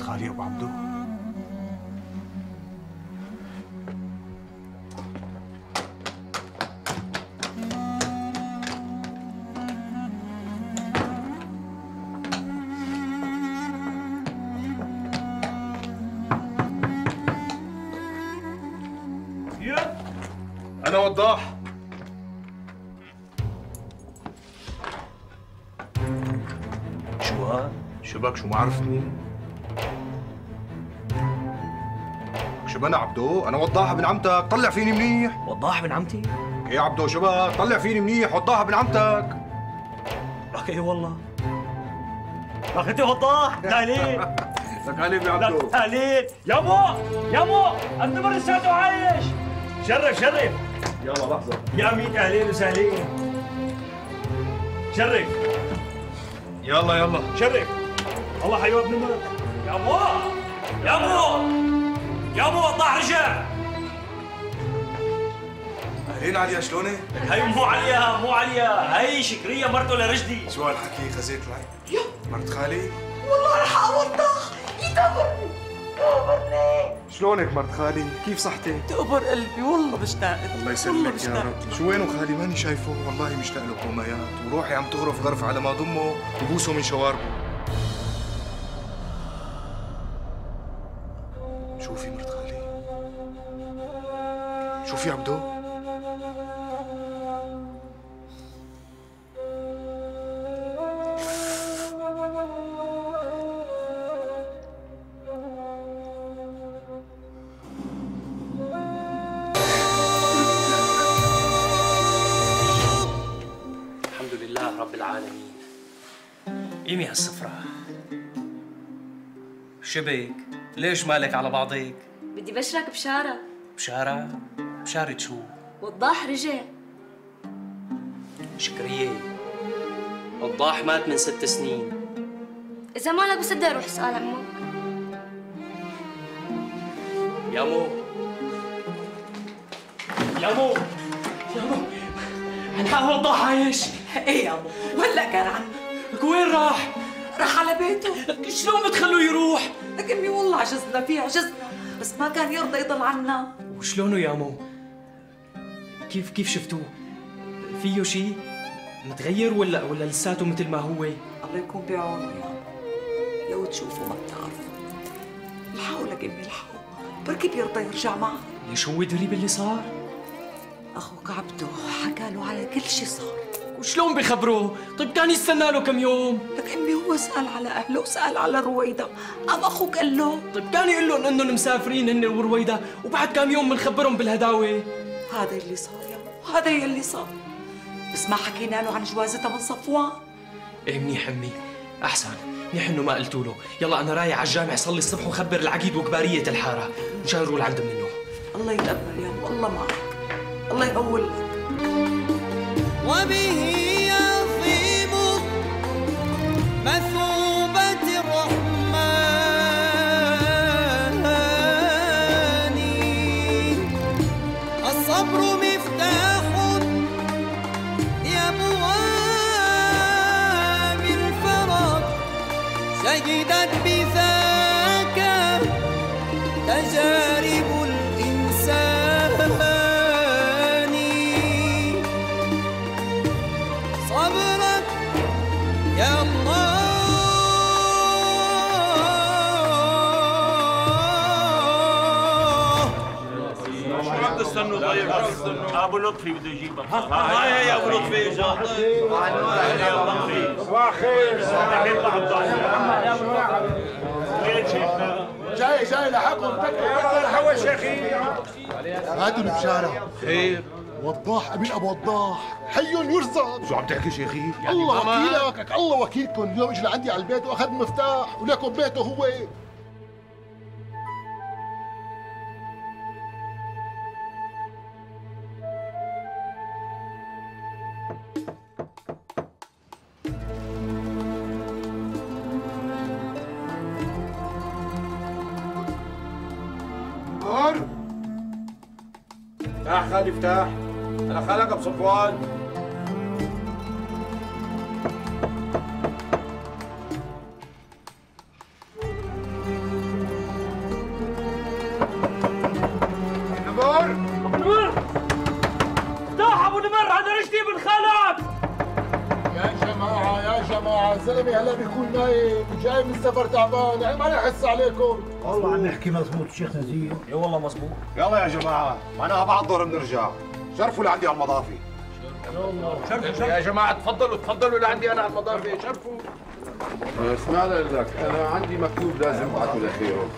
خالي أبو عبدو أنا وضاح شو هاد؟ شو بك شو ما عرفتني؟ شو أنا عبدو؟ أنا وضاح ابن عمتك، طلع فيني منيح. وضاح ابن عمتي؟ إيه يا عبدو شو بك؟ طلع فيني منيح وضاح ابن عمتك. لك إيه والله؟ لك انت وضاح؟ تهليل. لك عليك يا عبدو. لك تهليل. يا مو يا مو النمر لساته عايش شرف شرف. يلا لحظة. يا ميت اهلين وسهلين. شرف. يلا يلا. شرف. الله حيوه ابن نمر يا مو يا مو. يا مو وضاح رجع أهلين عليا شلونك؟ هي مو عليا مو عليا. هي شكرية مرته لرشدي شو هالحكي؟ خزيت العين؟ مرت خالي؟ والله رح اوضح يدبرني دبرني شلونك مرت خالي؟ كيف صحتك؟ تقبر قلبي. والله مشتاق الله يسلمك يا رب. شو وينه خالي؟ ماني شايفه. والله مشتاق له كوميات وروحي عم تغرف غرف على ما ضمه. وبوسه من شواربه. شوفي عبدو الحمد لله رب العالمين. قيمي هالسفرة. شبك ليش مالك على بعضك بدي بشرك بشارة. بشارة؟ بشارة شو وضاح رجع. شكرية. وضاح مات من ست سنين. إذا مالك بصدق روح أسأل عمك يا مو. يا مو. يا مو. عن حق وضاح عايش. إيه يا وهلا كان عنا لك وين راح؟ راح على بيته. لك شلون بتخلوه يروح؟ لك امي والله عجزنا فيه عجزنا. بس ما كان يرضى يضل عنا. وشلونه يا مو؟ كيف كيف شفتوه؟ فيه شيء؟ متغير ولا ولا لساته مثل ما هو؟ الله يكون بعونه يا ابو لو تشوفوا ما بتعرفوا الحقوا لك امي الحقوا بركي بيرضى يرجع معها ليش هو دري باللي صار؟ أخوك عبده حكى له على كل شيء صار وشلون بخبروه؟ طيب كان يستنى له كم يوم لك أمي هو سأل على أهله وسأل على رويدا قام أخوك قال له طيب كان يقول لهم إنهم مسافرين هن ورويدا وبعد كم يوم بنخبرهم بالهداوة هذا اللي صار يا هذا اللي صار. بس ما حكينا له عن جوازتها من صفوان؟ إيه منيح أمي. أحسن. منيح إنه ما قلتوا له. يلا أنا رايح على الجامع صلي الصبح وخبر العقيد وكباريه الحارة. مشان نروح لعند منه. الله يتقبل يا الله معك. الله يقول ابو لطفي بده يجيبك هاي هاي ابو لطفي اجا ابو لطفي صباح خير. الحين بعد وين شيخنا؟ جاي جاي لحقهم تكفى حوش يا أخي هاتوا البشارة خير وضاح ابن أبو وضاح. حي يرزق. شو عم تحكي شيخي؟ الله وكيلك الله وكيلكم. اليوم اجى لعندي على البيت وأخذ مفتاح ولكم بيته هو. اكبر افتح خالي افتح أنا خالك ابو صفوان السفر تعبان يعني ما يحس عليكم. والله عم نحكي مضبوط شيخ نزيه إي والله مزبوط. يلا يا جماعة معناها بعد الظهر بنرجع. شرفوا لعندي على المضافي. يا جماعة تفضلوا تفضلوا لعندي أنا على المضافه شرفوا. اسمعنا لك أنا عندي مكتوب لازم ابعته لاخيهم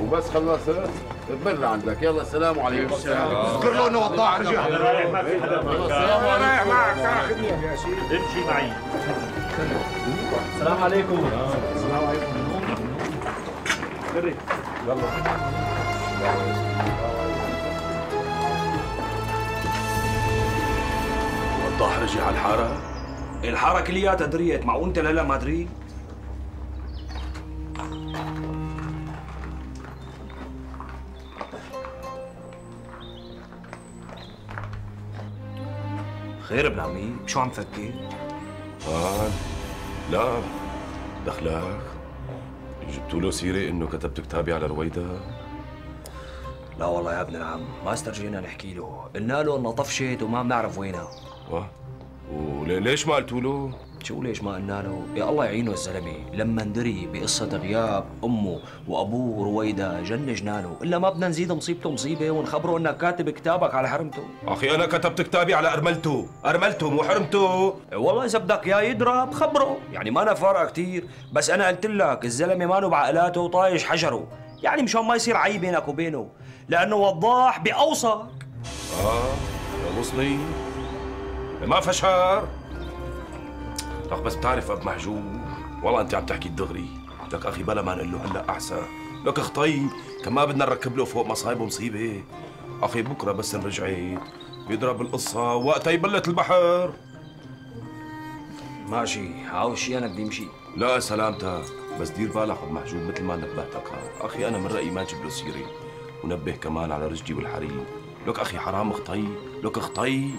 وبس خلصت بمر عندك يلا السلام عليكم. اذكر له إنه وضاع رجع رايح ما في حدا السلام عليكم معك تاخذ يا سيدي امشي معي. السلام عليكم. وضاح رجع على الحارة. الحارة كلياتها دريت. مع وانت لهلا ما دريت خير ابن عمي. شو عم تفكر؟ آه لا. دخلك جبتوا له سيرة إنه كتبت كتابي على رويدة لا والله يا ابن العم ما استرجينا نحكي له. قلنا له انها طفشت وما بنعرف وينها. وليش ما قلتوا له؟ شو ليش ما قلنا له؟ يا الله يعينه الزلمة. لما ندري بقصة غياب أمه وأبوه رويدا جن جنانه إلا ما بدنا نزيد مصيبته مصيبة ونخبره إنك كاتب كتابك على حرمته. أخي أنا كتبت كتابي على أرملته. أرملته مو حرمته. إيه والله إذا بدك إياه يضرب خبره يعني ما أنا فارقة كثير بس أنا قلت لك الزلمة مانو بعقلاته وطايش حجره. يعني مشان ما يصير عيب بينك وبينه لأنه وضاح باوصك آه يا غصني ما فشار. لك بس بتعرف أب محجوب والله أنت عم تحكي الدغري. لك أخي بلا ما نقول له هلأ أحسن. لك أخطي كمان بدنا نركب له فوق مصايب ومصيبة. أخي بكرة بس ان رجعت بيضرب القصة وقتها يبلت البحر. ماشي عاوز شيء أنا بدي امشي لا سلامتك بس دير بالك أب محجوب مثل ما نبهتك. ها. أخي أنا من رأيي ما تجيب له سيرة. ونبه كمان على رجدي والحريم لك أخي حرام أخطي لك أخطي.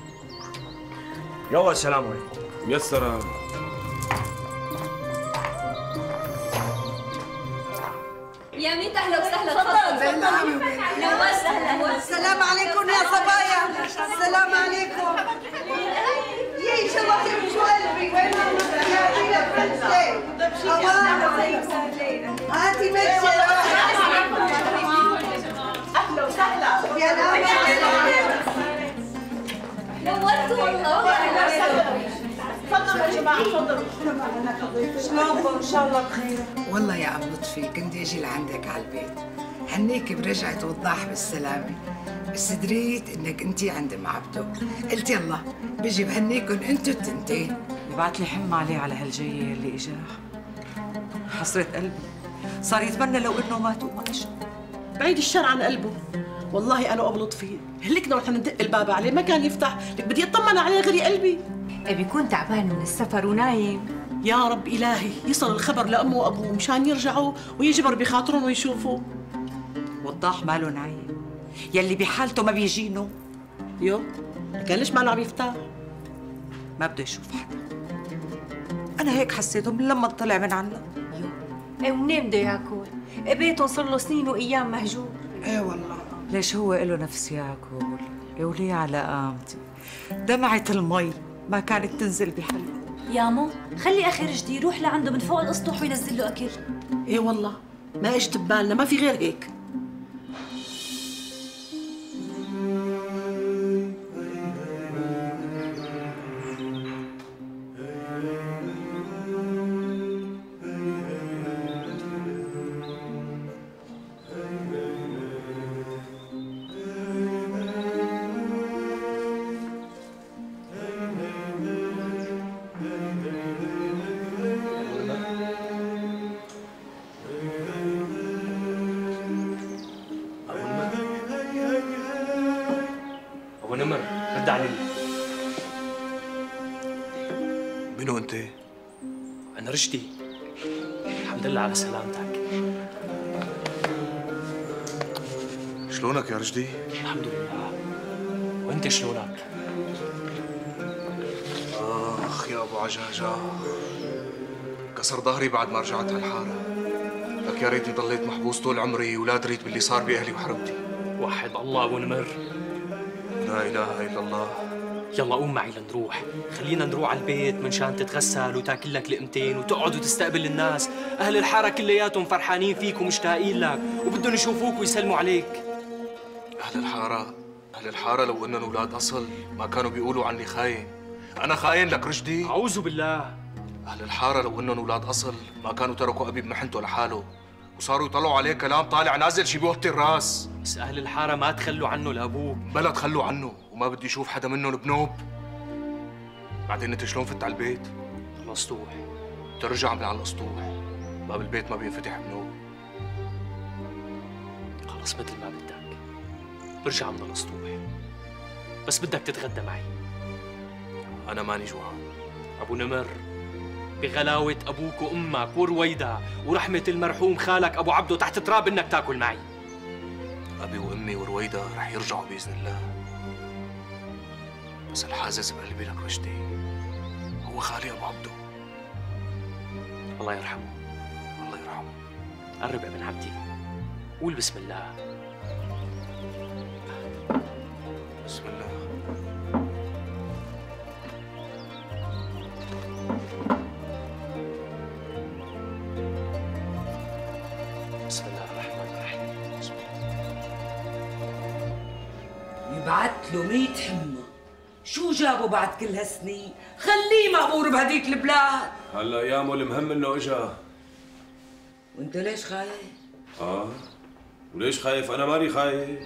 يلا السلام عليكم. ميسرة يا ميت أهلا وسهلا تفضل. نور سهلا السلام عليكم يا صبايا. السلام عليكم. يا إن شاء الله قلبي تفضلوا يا جماعة تفضلوا. شلونكم إن شاء الله بخير والله يا عم لطفي كنت أجي لعندك على البيت. هنيك برجعت وضاح بالسلامة بس دريت إنك أنتي عند معبده قلت يلا بيجي بهنيكن أنتو التنتين. يبعت لي حمى عليه على هالجاية اللي اجاه حسرة قلبي. صار يتمنى لو إنه مات وما اجى بعيد الشر عن قلبه. والله أنا وابو لطفي هلكنا ورحنا ندق الباب عليه. ما كان يفتح. لك بدي أطمن عليه غير قلبي. بيكون تعبان من السفر ونايم. يا رب إلهي يصل الخبر لأمه وأبوه مشان يرجعوا ويجبر بخاطرهم ويشوفوا. وضاح ماله نايم. يلي بحالته ما بيجينه. يو كان ليش ماله عم يفتح؟ ما بده يشوف حدا. أنا هيك حسيته من لما طلع من عنا. إيه ومنين بده ياكل؟ بيته صار له سنين وأيام مهجور؟ إيه والله. ليش هو له نفس ياكل؟ يا ولي على قامتي؟ دمعة المي. ما كانت تنزل بحلقه يامو خلي أخي رشدي يروح لعنده من فوق الاسطح وينزل له أكل. إيه والله ما اجت ببالنا ما في غير هيك. ابو نمر رد علي منو انت؟ أنا رشدي. الحمد لله على سلامتك. شلونك يا رشدي؟ الحمد لله. وأنت شلونك؟ آخ يا أبو عجاجة. كسر ظهري بعد ما رجعت هالحارة. لك يا ريتني ضليت محبوس طول عمري ولا دريت باللي صار بأهلي وحرمتي. وحد الله ابو نمر لا إله إلا الله. يلا قوم معي لنروح. خلينا نروح على البيت منشان تتغسل وتاكل لك لقمتين وتقعد وتستقبل الناس. أهل الحارة كلياتهم فرحانين فيك ومشتاقين لك وبدهم يشوفوك ويسلموا عليك. أهل الحارة أهل الحارة لو إنهم أولاد أصل ما كانوا بيقولوا عني خاين. أنا خاين لك رشدي. أعوذ بالله. أهل الحارة لو إنهم أولاد أصل ما كانوا تركوا أبي بمحنته لحاله. وصاروا يطلعوا عليه كلام طالع نازل شي بيوطي الراس. بس أهل الحارة ما تخلوا عنه لأبوك بلا تخلوا عنه وما بدي أشوف حدا منهم بنوب بعدين أنت شلون فت على البيت؟ الأسطوح ترجع من على الأسطوح. باب البيت ما بينفتح بنوب. خلص مثل ما بدك. برجع من الأسطوح. بس بدك تتغدى معي. أنا ماني جوعان. أبو نمر. بغلاوة أبوك وأمك ورويدا ورحمة المرحوم خالك أبو عبده تحت تراب إنك تاكل معي. أبي وأمي ورويدا رح يرجعوا بإذن الله. بس الحازز بقلبي لك رشدي. هو خالي أبو عبده. الله يرحمه. الله يرحمه. قرب ابن عمتي. قول بسم الله. بسم الله. بسم الله الرحمن الرحيم. بسم يبعت له 100 حمى شو جابه بعد كل هالسنين؟ خليه مأمور بهديك البلاد. هلا يامو المهم إنه إجا. وأنت ليش خايف؟ آه. وليش خايف؟ أنا ماني خايف.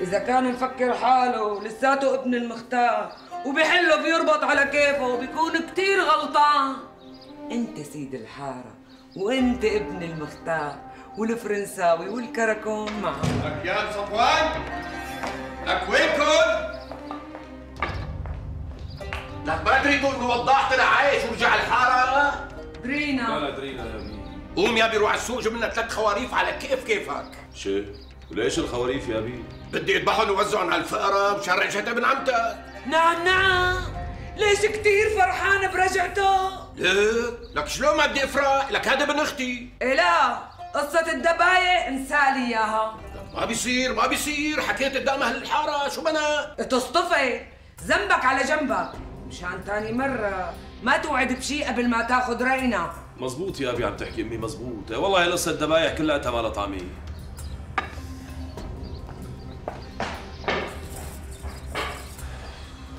إذا كان مفكر حاله لساته ابن المختار وبحله بيربط على كيفه وبيكون كتير غلطان. أنت سيد الحارة. وانت ابن المختار والفرنساوي والكراكون معه لك يا صفوان؟ لك وينكم؟ لك ما أدري تقول انه وضاح طلع عايش ورجع الحارة. درينا. لا لا درينا يا بي قوم يا بي روح على السوق جيب لنا ثلاث خواريف على كيف كيفك. شي وليش الخواريف يا بي بدي يذبحهم ويوزعهم على الفقراء بشان رجعت ابن عمتك. نعم نعم. ليش كتير فرحان برجعته؟ ليه؟ لك شلون ما بدي افرح؟ لك هذا ابن أختي. إيه لا قصة الدباية انسالي إياها. ما بيصير ما بيصير. حكيت قدام أهل الحارة شو بنا؟ تصطفي ذنبك على جنبك. مشان تاني مرة ما توعد بشي قبل ما تاخد رأينا. مزبوط يا أبي عم تحكي أمي مزبوط. والله قصة الذبايح كلها مالها طعميه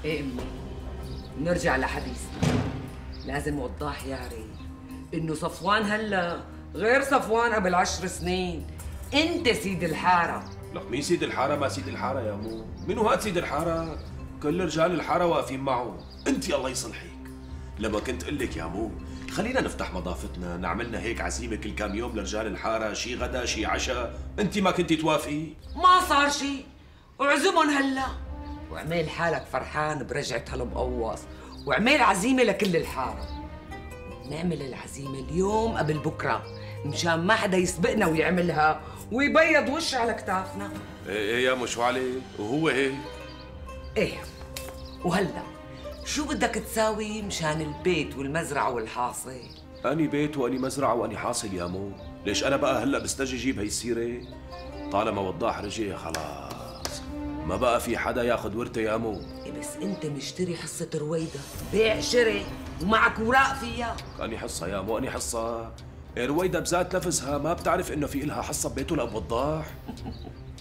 إيه أمي؟ نرجع لحديثنا. لازم وضاح يعرف انه صفوان هلا غير صفوان قبل عشر سنين. انت سيد الحارة. لك مين سيد الحارة؟ ما سيد الحارة يا مو. منو هاد سيد الحارة؟ كل رجال الحارة واقفين معه. انت الله يصلحك. لما كنت أقول لك يا مو خلينا نفتح مضافتنا نعملنا هيك عزيمة كل كام يوم لرجال الحارة شي غدا شي عشاء. انت ما كنتي توافقي؟ ما صار شي. وعزمهم هلا. وعمل حالك فرحان برجعة هالمقوص. وعمل عزيمة لكل الحارة. نعمل العزيمة اليوم قبل بكرة مشان ما حدا يسبقنا ويعملها ويبيض وش على كتافنا. إيه إيه يا مو شو عليه وهو هيك إيه وهلا شو بدك تساوي مشان البيت والمزرعة والحاصل؟ أني بيت وأني مزرعة وأني حاصل يا مو. ليش أنا بقى هلا بستجي جيب هي السيرة؟ طالما وضاح رجع خلاص. ما بقى في حدا ياخذ ورثة يا مو إيه بس أنت مشتري حصة رويدة. بيع شري ومعك وراق فيها. أني حصة يا مو أني حصة. إيه رويدا بذات نفسها ما بتعرف إنه في إلها حصة ببيته لابو وضاح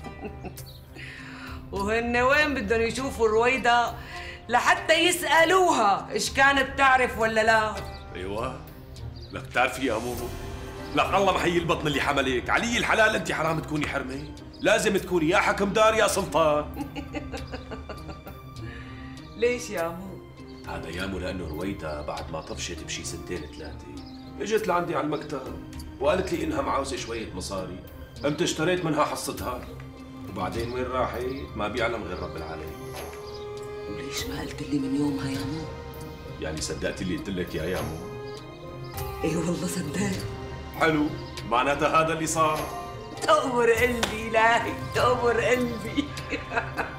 وهن وين بدهم يشوفوا رويدة لحتى يسألوها إيش كانت تعرف ولا لا؟ أيوه. لك بتعرفي يا مو لك الله محيي البطن اللي حملك علي الحلال أنت حرام تكوني حرمة. لازم تكوني يا حكم دار يا سلطان. ليش يا مو؟ هذا يامو لأنه رويدا بعد ما طفشت بشي سنتين ثلاثة. إجت لعندي على المكتب وقالت لي إنها معوزه شوية مصاري. قمت اشتريت منها حصتها وبعدين وين راحت؟ ما بيعلم غير رب العالمين. وليش ما قلت لي من يومها يا مو؟ يعني صدقت اللي قلت لك يا يامو إيه والله صدقت. حلو. معناتها هذا اللي صار. تأمر قلبي إلهي تأمر قلبي.